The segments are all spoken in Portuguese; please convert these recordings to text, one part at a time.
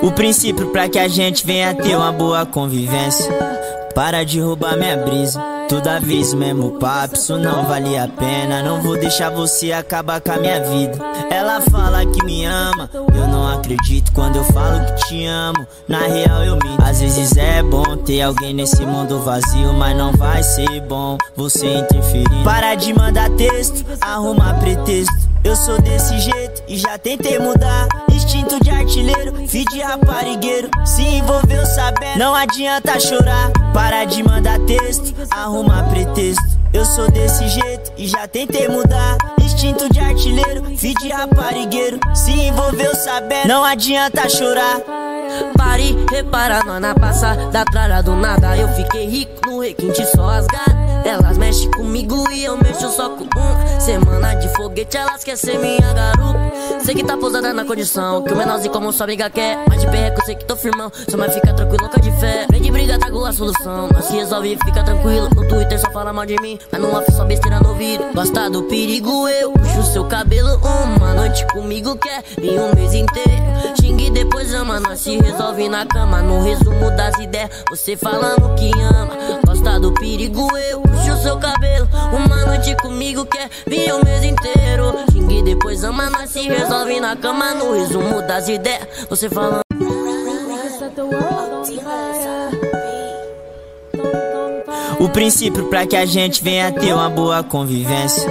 O princípio pra que a gente venha ter uma boa convivência. Para de roubar minha brisa. Toda vez mesmo papo, isso não vale a pena. Não vou deixar você acabar com a minha vida. Ela fala que me ama, eu não acredito quando eu falo que te amo. Na real eu minto. Às vezes é bom ter alguém nesse mundo vazio, mas não vai ser bom você interferir. Para de mandar texto, arruma pretexto. Eu sou desse jeito e já tentei mudar. Instinto de artilheiro, filho de raparigueiro. Se envolveu sabendo, não adianta chorar. Para de mandar texto, arruma pretexto. Eu sou desse jeito e já tentei mudar. Instinto de artilheiro, filho de raparigueiro. Se envolveu sabendo, não adianta chorar. Pare, repara, nona passa da tralha do nada. Eu fiquei rico no requinte, foguete, elas querem ser minha garupa. Sei que tá pousada na condição, que o menorzinho como sua amiga quer. Mas de perreco, sei que tô firmão. Só mais fica tranquilo, nunca de fé. Vem de briga, trago a solução. Nós se resolve, fica tranquilo. No Twitter só fala mal de mim, mas no off só besteira no ouvido. Gosta do perigo, eu puxo seu cabelo. Uma noite comigo quer vir um mês inteiro. Xingue depois ama, nós se resolve na cama. No resumo das ideias, você falando que ama. Gosta do perigo, eu puxo seu cabelo. Comigo quer vir o mês inteiro. Xingue depois ama, nós se resolve na cama. No resumo das ideias, você falando. O princípio pra que a gente venha ter uma boa convivência.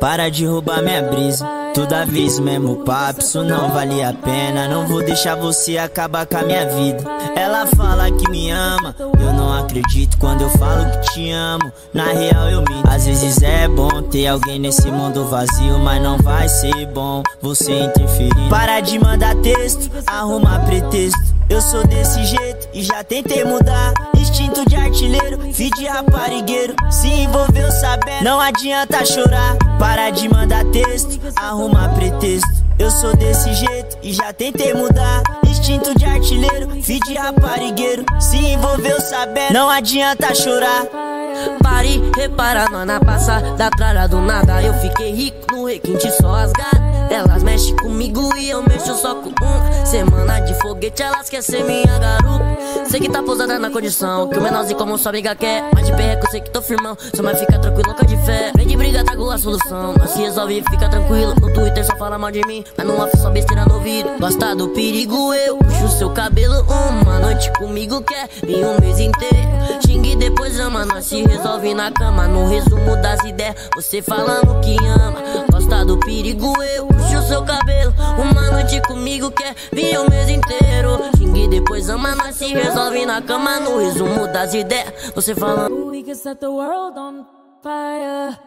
Para de roubar minha brisa. Toda vez mesmo papo, isso não vale a pena. Não vou deixar você acabar com a minha vida. Ela fala que me ama, eu não acredito quando eu falo que te amo. Na real eu minto. Às vezes é bom ter alguém nesse mundo vazio, mas não vai ser bom você interferir. Para de mandar texto, arruma pretexto. Eu sou desse jeito e já tentei mudar. Instinto de artilheiro, filho de raparigueiro. Se envolveu sabendo, não adianta chorar. Para de mandar texto, arruma pretexto. Eu sou desse jeito e já tentei mudar. Instinto de artilheiro, filho de raparigueiro. Se envolveu sabendo, não adianta chorar. Pare, repara, nona passa da tralha do nada. Eu fiquei rico no requinte, só as gatas. Elas mexem comigo e eu mexo só com um. Foguete, elas querem ser minha garupa. Sei que tá pousada na condição, que o menorzinho como sua amiga quer. Mas de perreco, sei que tô firmão. Só mais fica tranquilo, nunca de fé. Vem de briga, trago a solução. Nós se resolve, fica tranquilo. No Twitter só fala mal de mim, mas no off só besteira no ouvido. Gosta do perigo, eu puxo seu cabelo. Uma noite comigo quer vir um mês inteiro. Xingue depois ama, nós se resolve na cama. No resumo das ideias, você falando que ama. Gosta do perigo, eu puxo seu cabelo. Uma comigo quer vir o mês inteiro. Xingue depois ama, nós se resolve na cama. No resumo das ideias, você falando. We can set the world on fire.